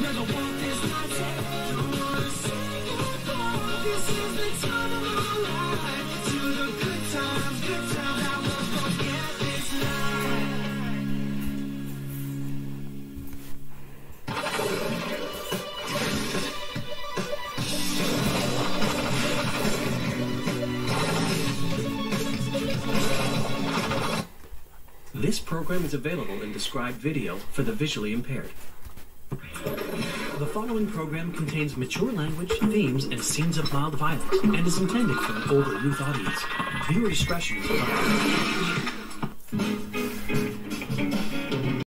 Never want this program is available in described video for the visually impaired. The following program contains mature language, themes, and scenes of mild violence and is intended for an older youth audience. Viewer discretion is advised.